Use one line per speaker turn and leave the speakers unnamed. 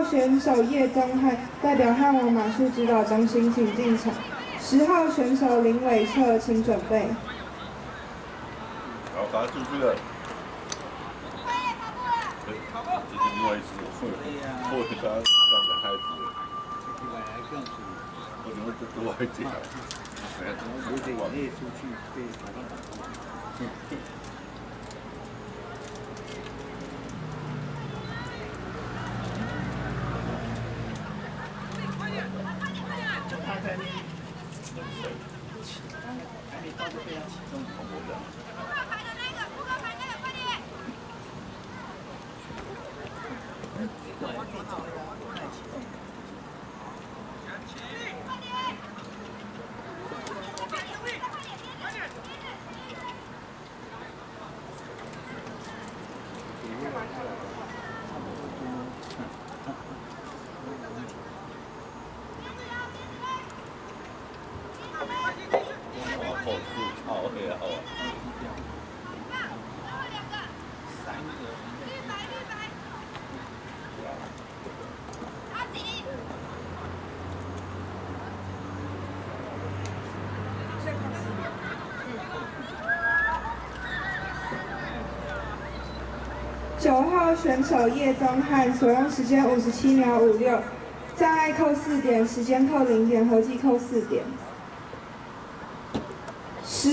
号选手叶宗翰代表汉王马术指导中心请进场。十号选手林伟彻，请准备。
好，打出去了。这是另外一次，后后他两个孩子，我怎么都都还这样？
有点列出去被马上打过。他在那里，还没到就被他启动跑过的。
哇，好酷，好黑啊！哦，
三个。
九号选手叶宗翰所用时间五十七秒五六，障碍扣四点，时间扣零点，合计扣四点。十。